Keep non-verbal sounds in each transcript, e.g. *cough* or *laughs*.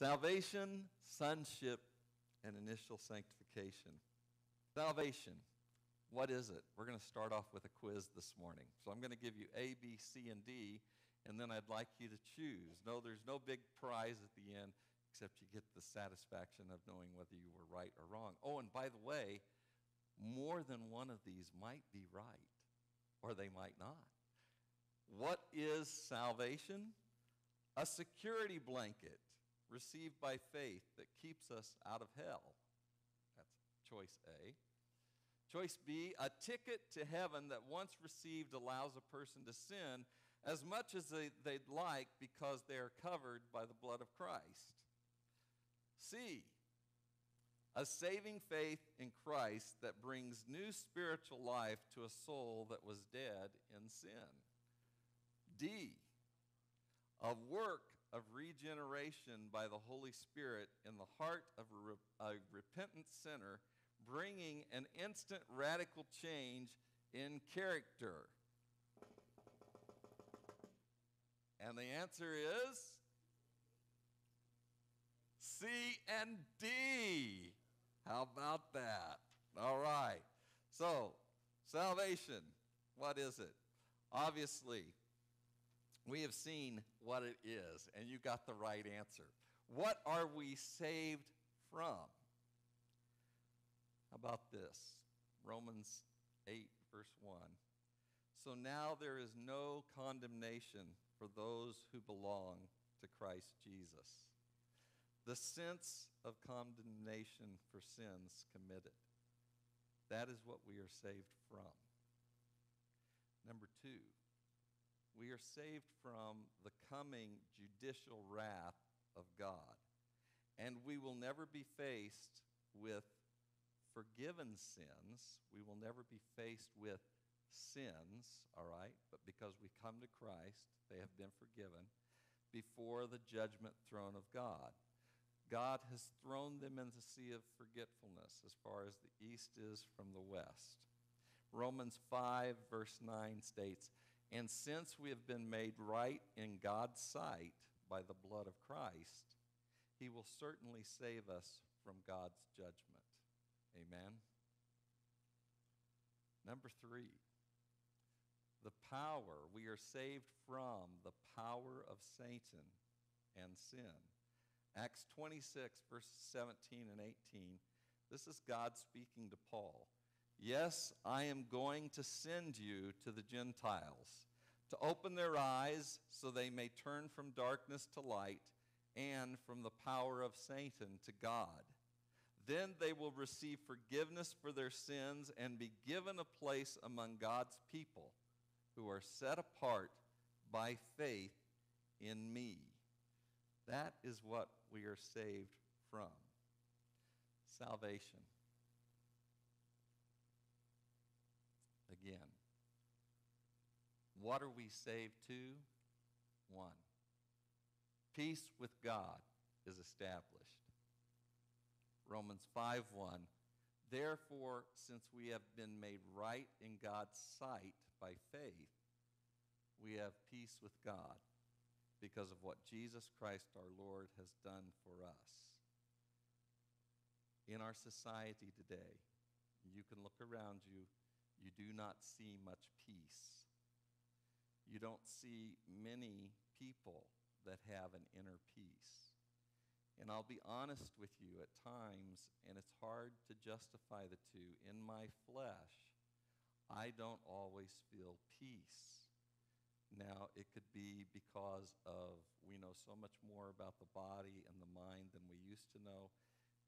Salvation, sonship, and initial sanctification. Salvation, what is it? We're going to start off with a quiz this morning. So I'm going to give you A, B, C, and D, and then I'd like you to choose. No, there's no big prize at the end, except you get the satisfaction of knowing whether you were right or wrong. Oh, and by the way, more than one of these might be right, or they might not. What is salvation? A security blanket received by faith that keeps us out of hell. That's choice A. Choice B, a ticket to heaven that once received allows a person to sin as much as they, would like because they are covered by the blood of Christ. C, a saving faith in Christ that brings new spiritual life to a soul that was dead in sin. D, a work of regeneration by the Holy Spirit in the heart of a, re- a repentant sinner, bringing an instant radical change in character. And the answer is C and D. How about that? All right. So, salvation, what is it? Obviously, we have seen what it is, and you got the right answer. What are we saved from? How about this? Romans 8, verse 1. So now there is no condemnation for those who belong to Christ Jesus. The sense of condemnation for sins committed. That is what we are saved from. Number two, we are saved from the coming judicial wrath of God. And we will never be faced with forgiven sins. We will never be faced with sins, all right? But because we come to Christ, they have been forgiven before the judgment throne of God. God has thrown them in the sea of forgetfulness as far as the east is from the west. Romans 5, verse 9 states, and since we have been made right in God's sight by the blood of Christ, he will certainly save us from God's judgment. Amen. Number three, the power. We are saved from the power of Satan and sin. Acts 26, verses 17 and 18. This is God speaking to Paul. Yes, I am going to send you to the Gentiles to open their eyes so they may turn from darkness to light and from the power of Satan to God. Then they will receive forgiveness for their sins and be given a place among God's people who are set apart by faith in me. That is what we are saved from salvation. Again. What are we saved to? One. Peace with God is established. Romans 5 1. Therefore, since we have been made right in God's sight by faith, we have peace with God because of what Jesus Christ our Lord has done for us. In our society today, you can look around you you do not see much peace. You don't see many people that have an inner peace. And I'll be honest with you at times, and it's hard to justify the two. In my flesh, I don't always feel peace. Now, it could be because of we know so much more about the body and the mind than we used to know.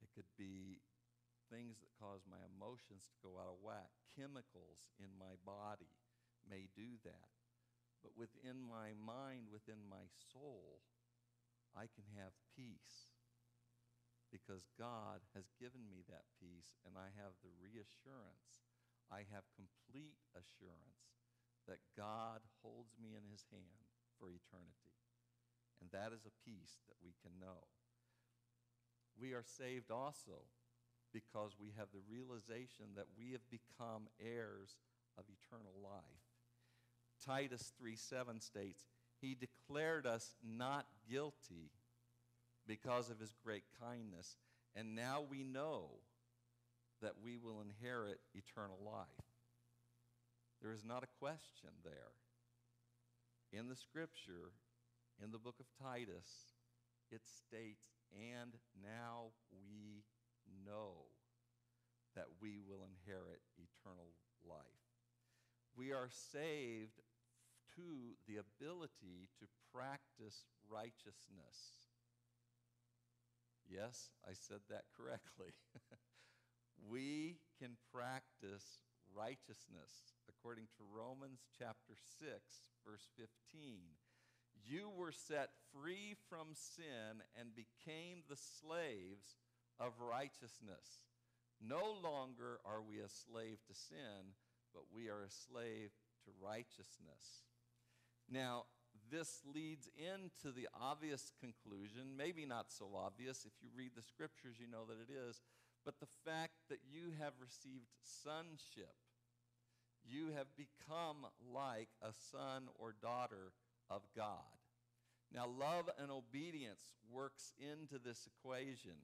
It could be things that cause my emotions to go out of whack. Chemicals in my body may do that. But within my mind, within my soul, I can have peace because God has given me that peace and I have the reassurance, I have complete assurance that God holds me in his hand for eternity. And that is a peace that we can know. We are saved also because we have the realization that we have become heirs of eternal life. Titus 3 7 states, He declared us not guilty because of his great kindness. And now we know that we will inherit eternal life. There is not a question there. In the scripture, in the book of Titus, it states, and now we know that we will inherit eternal life. We are saved to the ability to practice righteousness. Yes, I said that correctly. *laughs* we can practice righteousness according to Romans chapter 6, verse 15. You were set free from sin and became the slaves of righteousness. No longer are we a slave to sin, but we are a slave to righteousness. Now, this leads into the obvious conclusion, maybe not so obvious. If you read the scriptures, you know that it is. But the fact that you have received sonship, you have become like a son or daughter of God. Now, love and obedience works into this equation.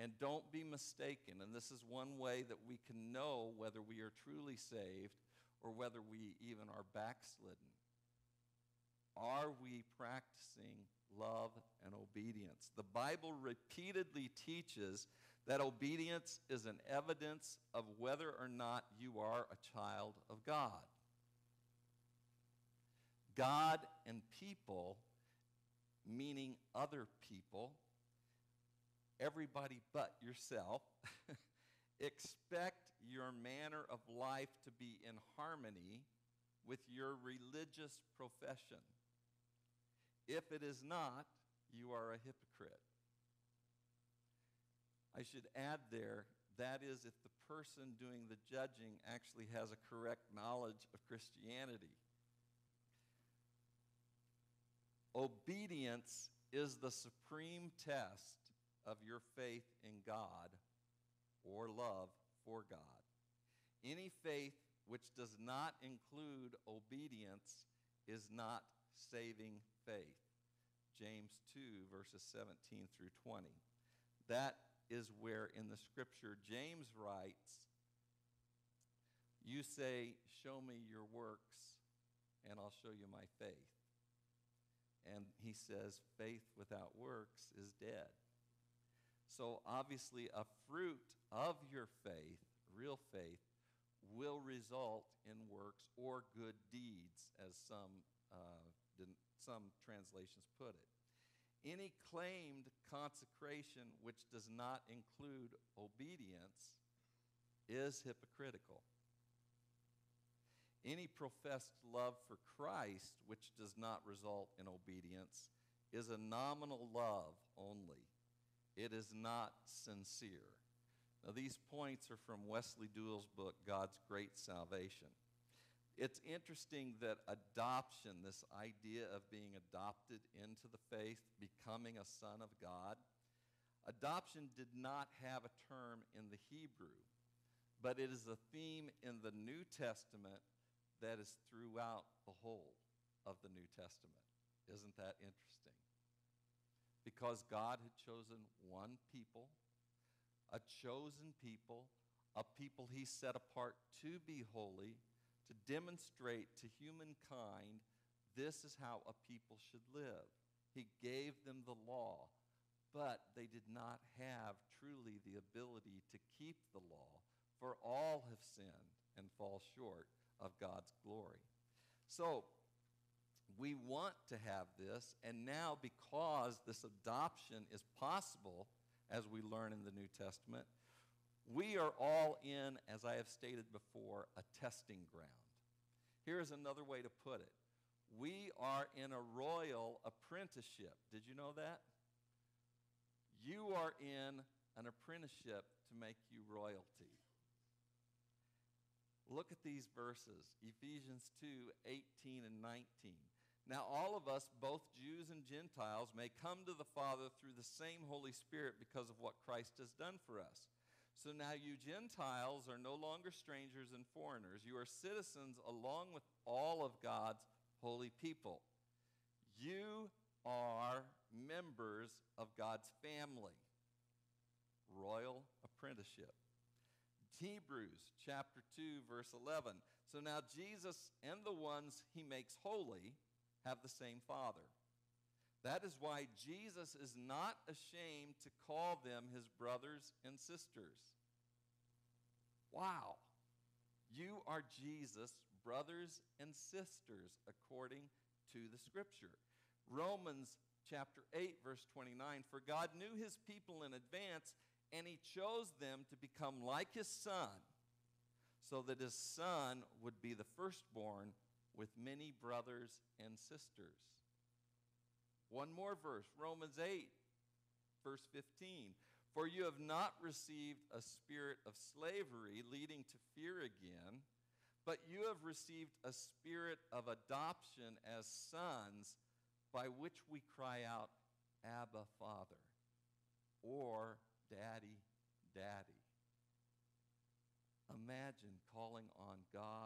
And don't be mistaken, and this is one way that we can know whether we are truly saved or whether we even are backslidden. Are we practicing love and obedience? The Bible repeatedly teaches that obedience is an evidence of whether or not you are a child of God. God and people, meaning other people, everybody but yourself, *laughs* expect your manner of life to be in harmony with your religious profession. If it is not, you are a hypocrite. I should add there that is, if the person doing the judging actually has a correct knowledge of Christianity. Obedience is the supreme test of your faith in God or love for God. Any faith which does not include obedience is not saving faith. James 2, verses 17 through 20. That is where in the scripture James writes, You say, Show me your works, and I'll show you my faith. And he says, Faith without works is dead. So obviously, a fruit of your faith, real faith, will result in works or good deeds, as some uh, some translations put it. Any claimed consecration which does not include obedience is hypocritical. Any professed love for Christ which does not result in obedience is a nominal love only. It is not sincere. Now, these points are from Wesley Duewel's book, God's Great Salvation. It's interesting that adoption, this idea of being adopted into the faith, becoming a son of God, adoption did not have a term in the Hebrew, but it is a theme in the New Testament that is throughout the whole of the New Testament. Isn't that interesting? Because God had chosen one people, a chosen people, a people he set apart to be holy to demonstrate to humankind this is how a people should live. He gave them the law, but they did not have truly the ability to keep the law, for all have sinned and fall short of God's glory. So, we want to have this, and now because this adoption is possible, as we learn in the New Testament, we are all in, as I have stated before, a testing ground. Here's another way to put it we are in a royal apprenticeship. Did you know that? You are in an apprenticeship to make you royalty. Look at these verses Ephesians 2 18 and 19. Now, all of us, both Jews and Gentiles, may come to the Father through the same Holy Spirit because of what Christ has done for us. So now you Gentiles are no longer strangers and foreigners. You are citizens along with all of God's holy people. You are members of God's family. Royal apprenticeship. Hebrews chapter 2, verse 11. So now Jesus and the ones he makes holy have the same Father. That is why Jesus is not ashamed to call them his brothers and sisters. Wow. You are Jesus' brothers and sisters according to the scripture. Romans chapter 8, verse 29 For God knew his people in advance, and he chose them to become like his son, so that his son would be the firstborn with many brothers and sisters. One more verse, Romans 8, verse 15. For you have not received a spirit of slavery leading to fear again, but you have received a spirit of adoption as sons, by which we cry out, Abba, Father, or Daddy, Daddy. Imagine calling on God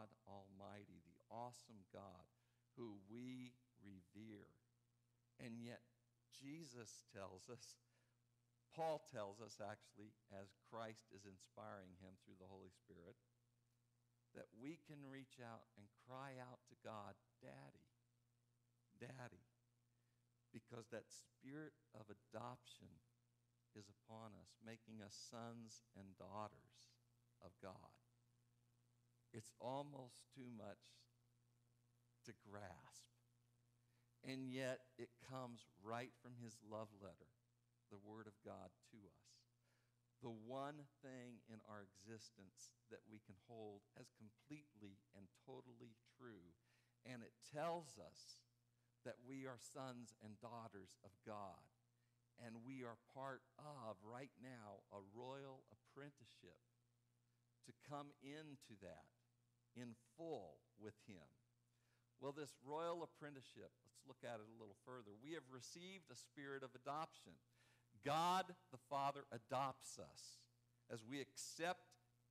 awesome God who we revere. And yet, Jesus tells us, Paul tells us actually, as Christ is inspiring him through the Holy Spirit, that we can reach out and cry out to God, Daddy, Daddy, because that spirit of adoption is upon us, making us sons and daughters of God. It's almost too much to grasp. And yet, it comes right from his love letter, the Word of God to us the one thing in our existence that we can hold as completely and totally true. And it tells us that we are sons and daughters of God. And we are part of, right now, a royal apprenticeship to come into that in full with Him. Well, this royal apprenticeship, let's look at it a little further. We have received a spirit of adoption. God the Father adopts us as we accept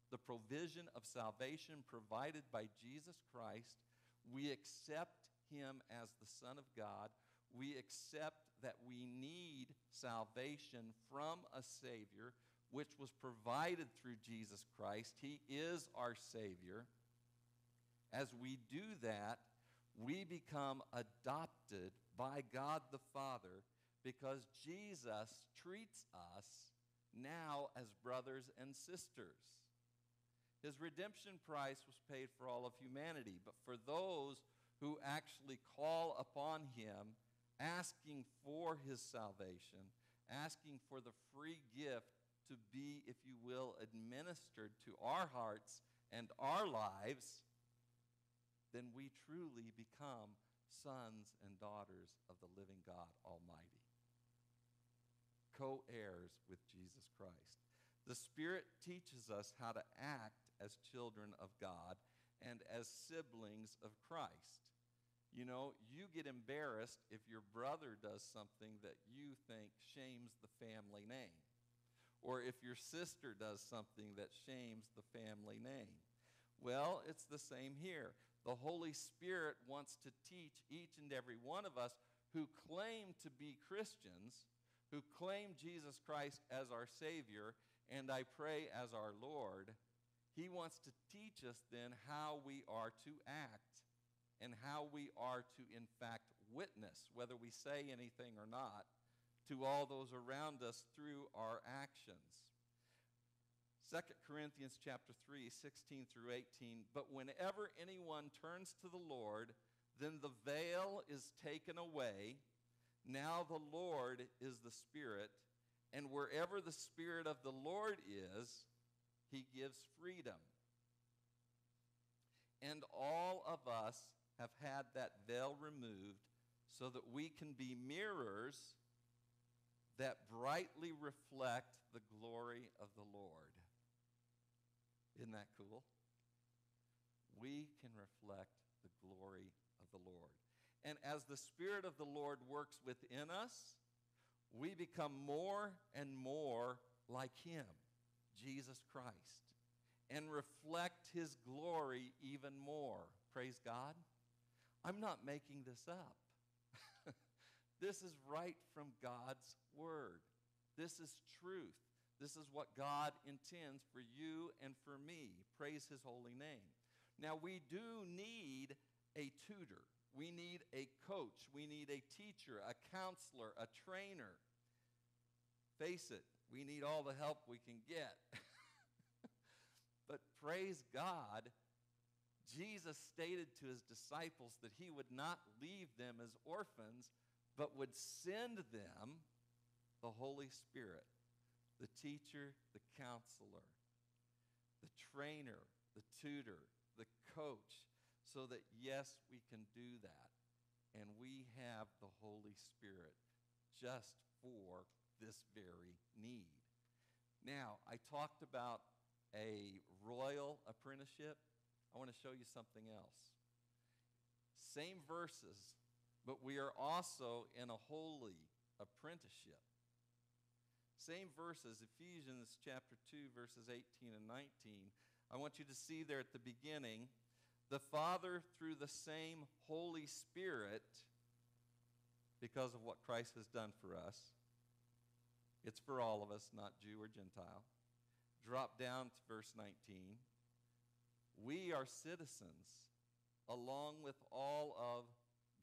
the provision of salvation provided by Jesus Christ. We accept him as the Son of God. We accept that we need salvation from a Savior, which was provided through Jesus Christ. He is our Savior. As we do that, we become adopted by God the Father because Jesus treats us now as brothers and sisters. His redemption price was paid for all of humanity, but for those who actually call upon him, asking for his salvation, asking for the free gift to be, if you will, administered to our hearts and our lives, then we truly become sons and daughters of the living God Almighty co heirs with Jesus Christ. The Spirit teaches us how to act as children of God and as siblings of Christ. You know, you get embarrassed if your brother does something that you think shames the family name, or if your sister does something that shames the family name. Well, it's the same here. The Holy Spirit wants to teach each and every one of us who claim to be Christians who claim Jesus Christ as our Savior and I pray as our Lord, He wants to teach us then how we are to act and how we are to, in fact, witness, whether we say anything or not, to all those around us through our actions. 2 Corinthians chapter 3, 16 through 18. But whenever anyone turns to the Lord, then the veil is taken away now the Lord is the Spirit, and wherever the Spirit of the Lord is, he gives freedom. And all of us have had that veil removed so that we can be mirrors that brightly reflect the glory of the Lord. Isn't that cool? We can reflect the glory of the Lord. And as the Spirit of the Lord works within us, we become more and more like Him, Jesus Christ, and reflect His glory even more. Praise God. I'm not making this up. *laughs* This is right from God's Word. This is truth. This is what God intends for you and for me. Praise His holy name. Now, we do need a tutor. We need a coach. We need a teacher, a counselor, a trainer. Face it, we need all the help we can get. *laughs* but praise God, Jesus stated to his disciples that he would not leave them as orphans, but would send them the Holy Spirit, the teacher, the counselor, the trainer, the tutor, the coach, so that, yes, we can do that. And we have the Holy Spirit just for this very need. Now, I talked about a royal apprenticeship. I want to show you something else. Same verses, but we are also in a holy apprenticeship. Same verses, Ephesians chapter 2, verses 18 and 19. I want you to see there at the beginning the Father, through the same Holy Spirit, because of what Christ has done for us, it's for all of us, not Jew or Gentile. Drop down to verse 19. We are citizens along with all of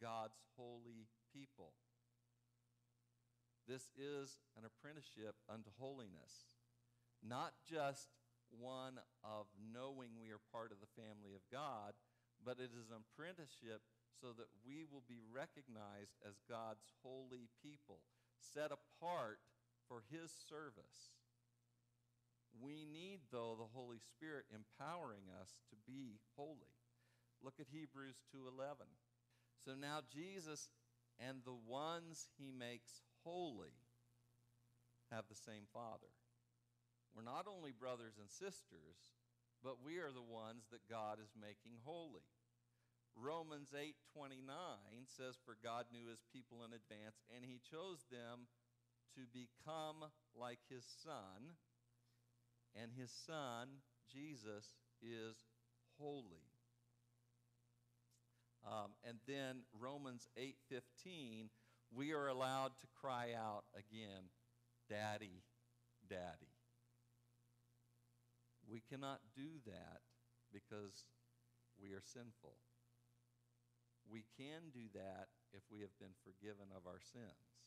God's holy people. This is an apprenticeship unto holiness, not just one of knowing we are part of the family of God, but it is an apprenticeship so that we will be recognized as God's holy people, set apart for His service. We need, though, the Holy Spirit empowering us to be holy. Look at Hebrews 2:11. So now Jesus and the ones he makes holy have the same Father. We're not only brothers and sisters, but we are the ones that God is making holy. Romans 8:29 says for God knew his people in advance and he chose them to become like his son and his son Jesus is holy. Um, and then Romans 8:15 we are allowed to cry out again daddy daddy we cannot do that because we are sinful. We can do that if we have been forgiven of our sins.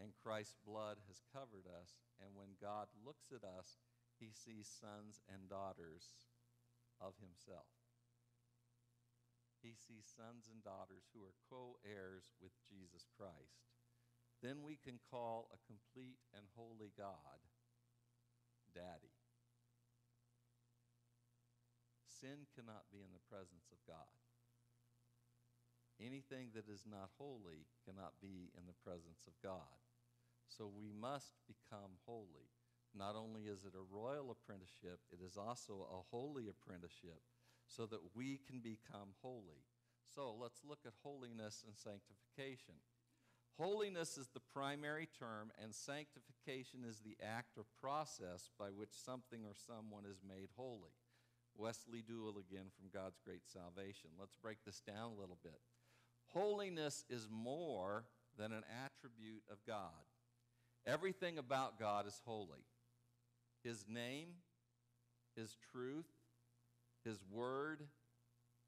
And Christ's blood has covered us. And when God looks at us, he sees sons and daughters of himself. He sees sons and daughters who are co heirs with Jesus Christ. Then we can call a complete and holy God Daddy. Sin cannot be in the presence of God. Anything that is not holy cannot be in the presence of God. So we must become holy. Not only is it a royal apprenticeship, it is also a holy apprenticeship so that we can become holy. So let's look at holiness and sanctification. Holiness is the primary term, and sanctification is the act or process by which something or someone is made holy. Wesley Duewel again from God's Great Salvation. Let's break this down a little bit. Holiness is more than an attribute of God. Everything about God is holy. His name, His truth, His word,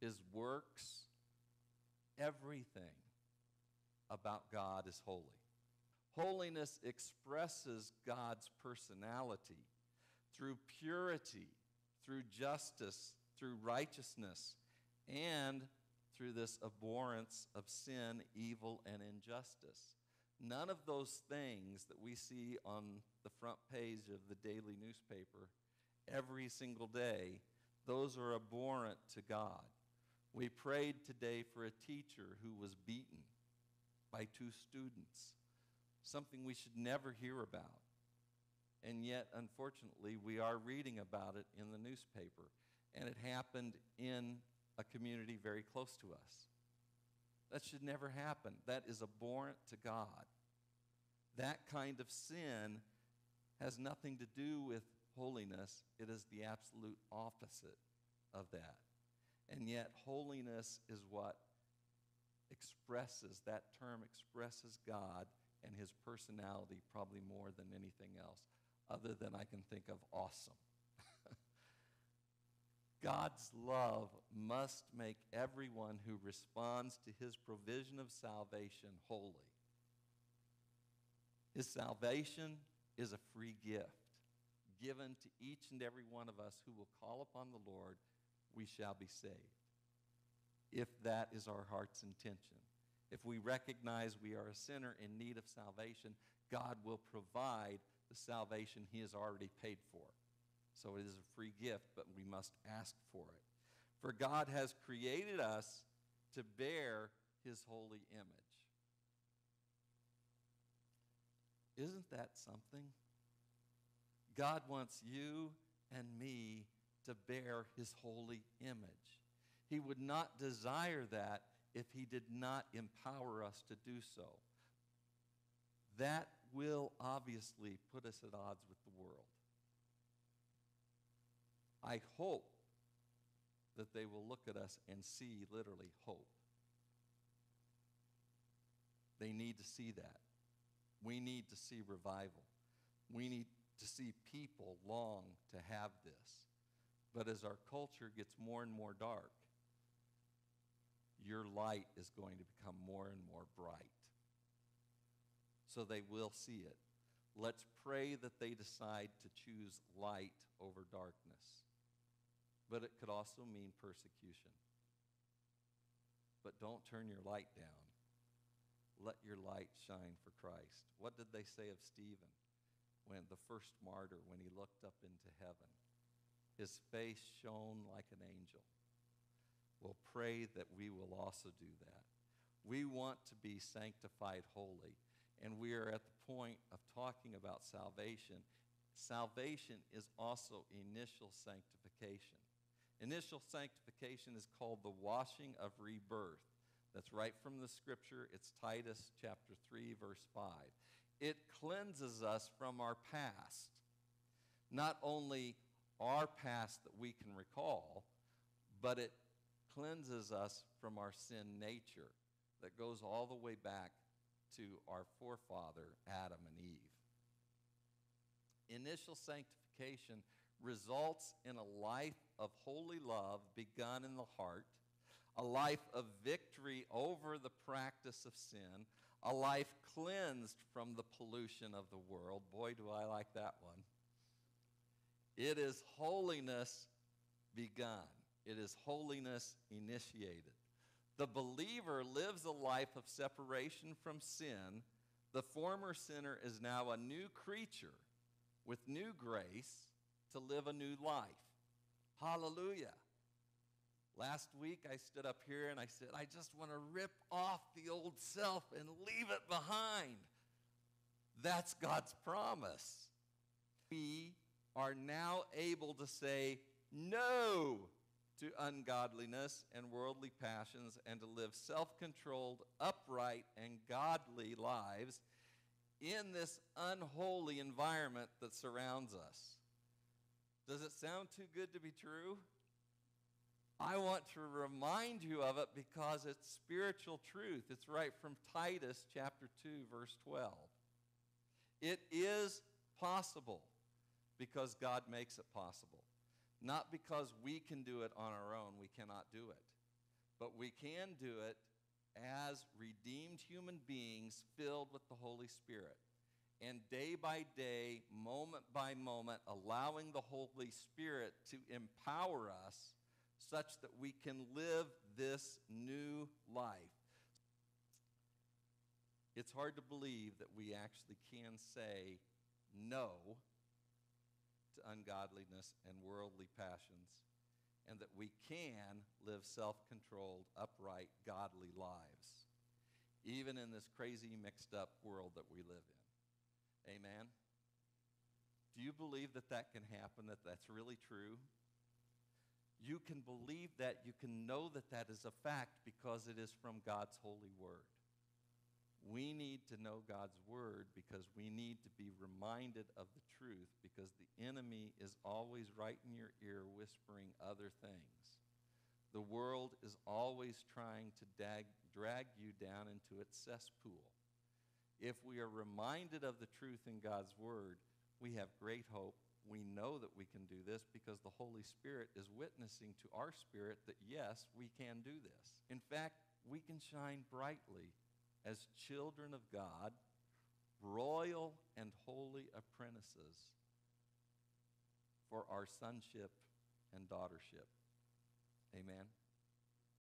His works, everything about God is holy. Holiness expresses God's personality through purity through justice, through righteousness, and through this abhorrence of sin, evil, and injustice. None of those things that we see on the front page of the daily newspaper every single day, those are abhorrent to God. We prayed today for a teacher who was beaten by two students, something we should never hear about. And yet, unfortunately, we are reading about it in the newspaper. And it happened in a community very close to us. That should never happen. That is abhorrent to God. That kind of sin has nothing to do with holiness, it is the absolute opposite of that. And yet, holiness is what expresses, that term expresses God and his personality probably more than anything else, other than I can think of awesome. *laughs* God's love must make everyone who responds to his provision of salvation holy. His salvation is a free gift given to each and every one of us who will call upon the Lord, we shall be saved. If that is our heart's intention. If we recognize we are a sinner in need of salvation, God will provide the salvation He has already paid for. So it is a free gift, but we must ask for it. For God has created us to bear His holy image. Isn't that something? God wants you and me to bear His holy image. He would not desire that if He did not empower us to do so. That will obviously put us at odds with the world. I hope that they will look at us and see literally hope. They need to see that. We need to see revival. We need to see people long to have this. But as our culture gets more and more dark, your light is going to become more and more bright. So they will see it. Let's pray that they decide to choose light over darkness. But it could also mean persecution. But don't turn your light down. Let your light shine for Christ. What did they say of Stephen when the first martyr when he looked up into heaven? His face shone like an angel. We'll pray that we will also do that. We want to be sanctified holy, and we are at the point of talking about salvation. Salvation is also initial sanctification. Initial sanctification is called the washing of rebirth. That's right from the scripture. It's Titus chapter 3, verse 5. It cleanses us from our past. Not only our past that we can recall, but it cleanses us from our sin nature that goes all the way back to our forefather, Adam and Eve. Initial sanctification results in a life of holy love begun in the heart, a life of victory over the practice of sin, a life cleansed from the pollution of the world. Boy, do I like that one. It is holiness begun, it is holiness initiated. The believer lives a life of separation from sin. The former sinner is now a new creature with new grace to live a new life. Hallelujah. Last week I stood up here and I said, I just want to rip off the old self and leave it behind. That's God's promise. We are now able to say no to ungodliness and worldly passions and to live self controlled, upright, and godly lives in this unholy environment that surrounds us. Does it sound too good to be true? I want to remind you of it because it's spiritual truth. It's right from Titus chapter 2, verse 12. It is possible because God makes it possible. Not because we can do it on our own, we cannot do it. But we can do it as redeemed human beings filled with the Holy Spirit. And day by day, moment by moment, allowing the Holy Spirit to empower us such that we can live this new life. It's hard to believe that we actually can say no to ungodliness and worldly passions, and that we can live self controlled, upright, godly lives, even in this crazy, mixed up world that we live in. Amen? Do you believe that that can happen, that that's really true? You can believe that, you can know that that is a fact because it is from God's holy word. We need to know God's word because we need to be reminded of the truth because the enemy is always right in your ear whispering other things. The world is always trying to dag, drag you down into its cesspool. If we are reminded of the truth in God's Word, we have great hope. We know that we can do this because the Holy Spirit is witnessing to our spirit that yes, we can do this. In fact, we can shine brightly as children of God, royal and holy apprentices for our sonship and daughtership. Amen.